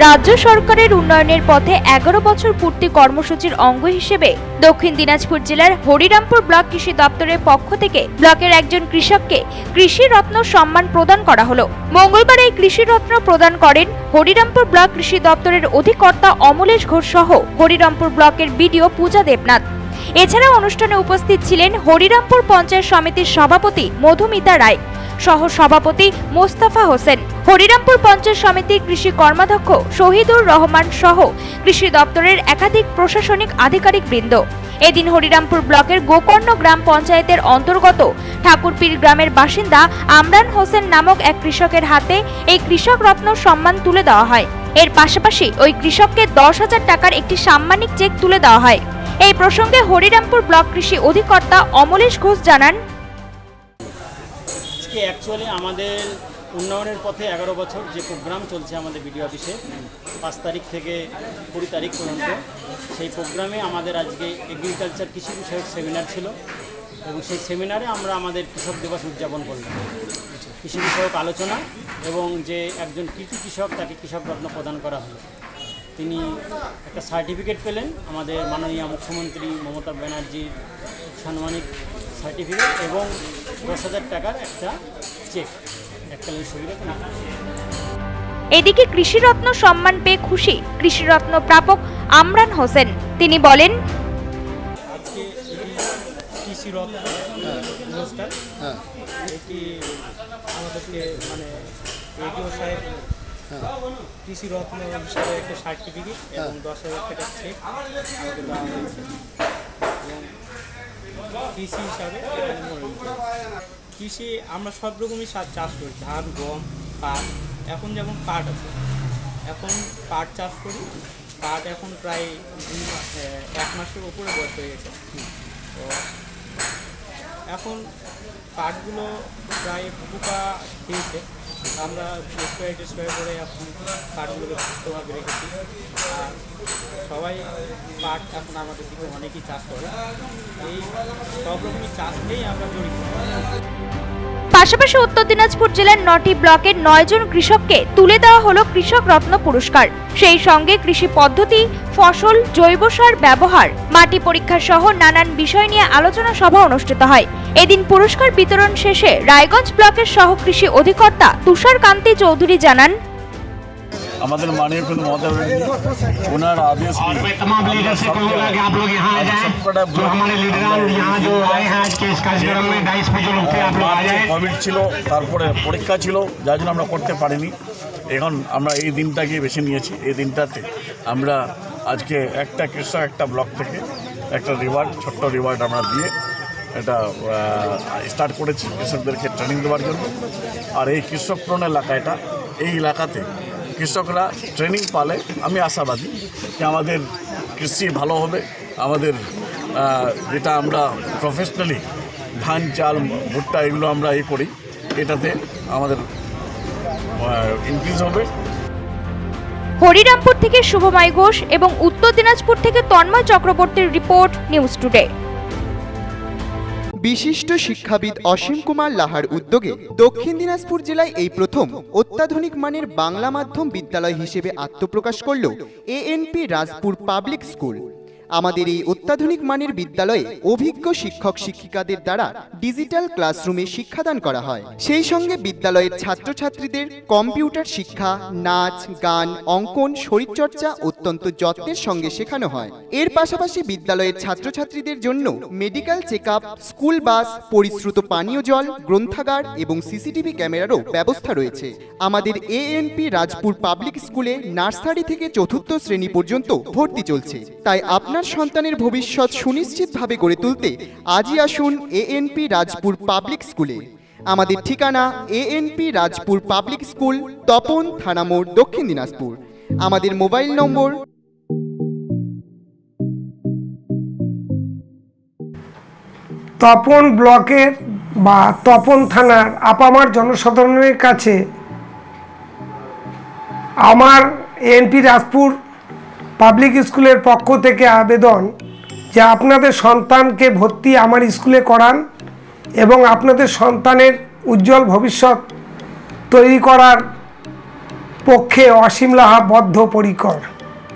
রাজ্য সরকারের উন্নয়নের পথে এগারো বছর পূর্তি কর্মসূচির অঙ্গ হিসেবে দক্ষিণ দিনাজপুর জেলার হরিরামপুর ব্লক কৃষি দপ্তরের পক্ষ থেকে ব্লকের একজন কৃষককে কৃষি রত্ন সম্মান প্রদান করা হলো। মঙ্গলবার এই কৃষি রত্ন প্রদান করেন হরিরামপুর ব্লক কৃষি দপ্তরের অধিকর্তা অমলেশ ঘোষ সহ হরিরামপুর ব্লকের বিডিও পূজা দেবনাথ। এছাড়া অনুষ্ঠানে উপস্থিত ছিলেন হরিরামপুর পঞ্চায়েত সমিতির সভাপতি মধুমিতা রায় সহ সভাপতি মোস্তাফা হোসেন। হরিরামপুর পঞ্চায়েত সমিতির কৃষি কর্মাধ্যক্ষ শহীদুর রহমান সহ কৃষি দপ্তরের একাধিক প্রশাসনিক আধিকারিক বৃন্দ। এদিন হরিরামপুর ব্লকের গোকর্ণ গ্রাম পঞ্চায়েতের অন্তর্গত ঠাকুরপীর গ্রামের বাসিন্দা আমরান হোসেন নামক এক কৃষকের হাতে এই কৃষক রত্ন সম্মান তুলে দেওয়া হয়। এর পাশাপাশি ওই কৃষককে দশ হাজার টাকার একটি সাম্মানিক চেক তুলে দেওয়া হয়। এই প্রসঙ্গে হরিরামপুর ব্লক কৃষি অধিকর্তা অমলেশ ঘোষ জানান অ্যাকচুয়ালি আমাদের উন্নয়নের পথে এগারো বছর যে প্রোগ্রাম চলছে আমাদের বিডিও অফিসে, পাঁচ তারিখ থেকে কুড়ি তারিখ পর্যন্ত, সেই প্রোগ্রামে আমাদের আজকে এগ্রিকালচার কৃষি বিষয়ক সেমিনার ছিল এবং সেই সেমিনারে আমরা আমাদের কৃষক দিবস উদযাপন করলাম। কৃষি বিষয়ক আলোচনা এবং যে একজন কৃষি কৃষক তাকে কৃষক রত্ন প্রদান করা হলো। তিনি একটা সার্টিফিকেট পেলেন আমাদের মাননীয় মুখ্যমন্ত্রী মমতা ব্যানার্জির সাম্মানিক সার্টিফিকেট এবং দশ হাজার টাকার একটা চেক এদিকে কৃষিরত্ন সম্মান পেয়ে খুশি কৃষিরত্ন প্রাপক আমরান হোসেন তিনি বলেন কৃষি মানে কৃষি আমরা সব রকমই চাষ করি। ধান, গম, পাট। এখন যেমন পাট আছে। এখন পাট চাষ করি। পাট এখন প্রায় এক মাসের উপরে বয়স হয়ে গেছে। তো এখন পাটগুলো প্রায় পোকা খেয়েছে আমরা স্কোয়ার টেস্কোয়ার করে এখন পাটগুলোকে সুস্থভাবে রেখেছি। আর সবাই পাট এখন আমাদের দিকে অনেকেই চাষ করে। এই সব রকমই চাষ নিয়েই আমরা জড়িত। পাশাপাশি উত্তর দিনাজপুর জেলার নটি ব্লকের নয় জন কৃষককে তুলে দেওয়া হলো কৃষক রত্ন পুরস্কার। সেই সঙ্গে কৃষি পদ্ধতি, ফসল, জৈব সার ব্যবহার, মাটি পরীক্ষা সহ নানান বিষয় নিয়ে আলোচনা সভা অনুষ্ঠিত হয়। এদিন পুরস্কার বিতরণ শেষে রায়গঞ্জ ব্লকের সহ কৃষি অধিকর্তা তুষার কান্তি চৌধুরী জানান আমাদের মাননীয় কিন্তু মমতা ব্যানার্জি ওনার আদেশ কোভিড ছিল তারপরে পরীক্ষা ছিল যার জন্য আমরা করতে পারিনি এখন আমরা এই দিনটাকে বেছে নিয়েছি এই দিনটাতে আমরা আজকে একটা কৃষক একটা ব্লক থেকে একটা রিওয়ার্ড ছোট্ট রিওয়ার্ড আমরা দিয়ে এটা স্টার্ট করেছি কৃষকদেরকে ট্রেনিং দেওয়ার জন্য আর এই কৃষকপ্রণ এলাকা এটা এই এলাকাতে কৃষকরা ট্রেনিং পালে, আমি আশাবাদী যে আমাদের কৃষি ভালো হবে, আমাদের যেটা আমরা প্রফেশনালি ধান, চাল, ভুট্টা এগুলো আমরা এ করি, এটাতে আমাদের ইনক্রিজ হবে। হরিরামপুর থেকে শুভময় ঘোষ এবং উত্তর দিনাজপুর থেকে তন্ময় চক্রবর্তীর রিপোর্ট, নিউজ টুডে। বিশিষ্ট শিক্ষাবিদ অসীম কুমার লাহার উদ্যোগে দক্ষিণ দিনাজপুর জেলায় এই প্রথম অত্যাধুনিক মানের বাংলা মাধ্যম বিদ্যালয় হিসেবে আত্মপ্রকাশ করল এএনপি রাজপুর পাবলিক স্কুল। আমাদের এই অত্যাধুনিক মানের বিদ্যালয়ে অভিজ্ঞ শিক্ষক শিক্ষিকাদের দ্বারা ডিজিটাল ক্লাসরুমে শিক্ষাদান করা হয়। সেই সঙ্গে বিদ্যালয়ের ছাত্রছাত্রীদের কম্পিউটার শিক্ষা, নাচ, গান, অঙ্কন, শরীরচর্চা অত্যন্ত যত্নের সঙ্গে শেখানো হয়। এর পাশাপাশি বিদ্যালয়ের ছাত্রছাত্রীদের জন্য মেডিকেল চেক স্কুল বাস, পরিশ্রুত পানীয় জল, গ্রন্থাগার এবং সিসিটিভি ক্যামেরারও ব্যবস্থা রয়েছে। আমাদের এএনপি রাজপুর পাবলিক স্কুলে নার্সারি থেকে চতুর্থ শ্রেণি পর্যন্ত ভর্তি চলছে। তাই আপনার সন্তানের ভবিষ্যৎ সুনিশ্চিতভাবে গড়ে তুলতে আজই আসুন এএনপি রাজপুর পাবলিক স্কুলে। আমাদের ঠিকানা ANP Rajpur public school, Tapan থানা মোড়, দক্ষিণ দিনাজপুর। আমাদের মোবাইল নম্বর তপন ব্লকের বা তপন থানার আপামার জনসাধারণের কাছে আমার এনপি রাজপুর পাবলিক স্কুলের পক্ষ থেকে আবেদন যে আপনাদের সন্তানকে ভর্তি আমার স্কুলে করান এবং আপনাদের সন্তানের উজ্জ্বল ভবিষ্যৎ তৈরি করার পক্ষে অসীম লাহা বদ্ধপরিকর